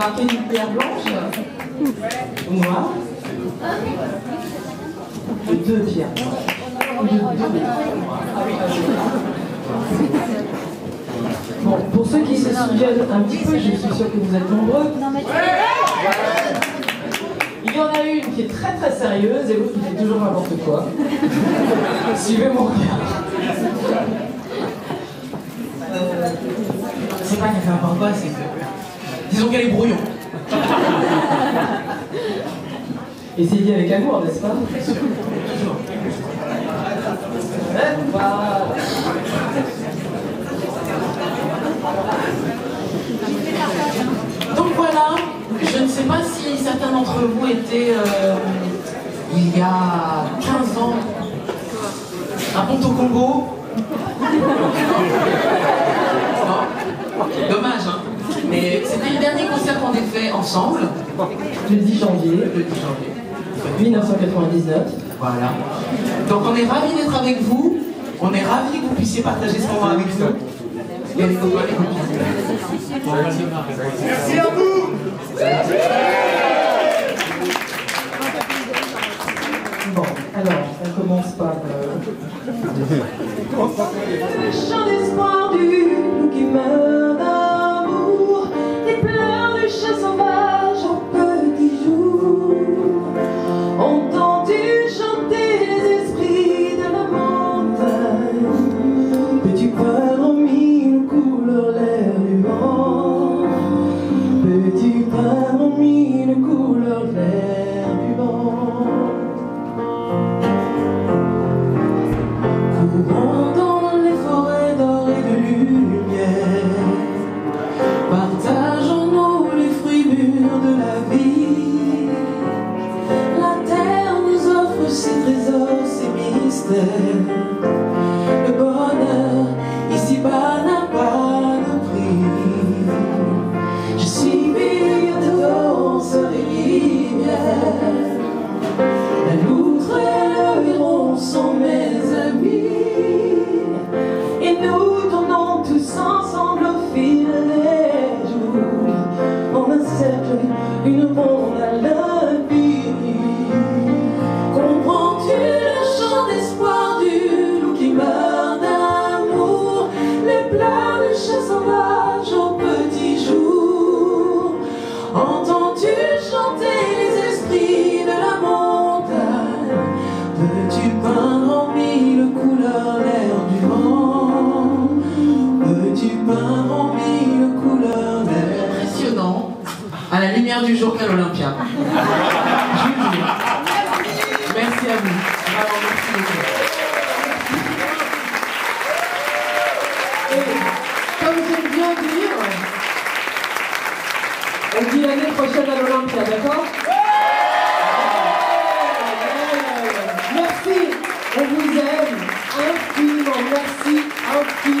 marqué d'une pierre blanche noire De deux pierres. Bon, pour ceux qui se souviennent un petit peu, je suis sûre que vous êtes nombreux. Il y en a une qui est très très sérieuse et l'autre qui fait toujours n'importe quoi. Suivez mon regard. Euh, C'est pas qu'elle fait n'importe quoi, c'est que. Disons qu'elle est brouillon. Et c'est dit avec amour, n'est-ce pas? Donc voilà, je ne sais pas si certains d'entre vous étaient, euh, il y a 15 ans, à Ponto Congo. Ensemble, Le 10 janvier le 10 janvier. 1999. Voilà. Donc on est ravis d'être avec vous. On est ravis que vous puissiez partager ce moment avec nous. Et les copains. Merci à vous Bon, alors, on commence par. euh, Le chant d'espoir there. À du jour qu'à l'Olympia. Merci à vous. Vraiment, merci beaucoup. Et comme j'aime bien dire, on dit l'année prochaine à l'Olympia, d'accord Merci, on vous aime infiniment, merci infiniment.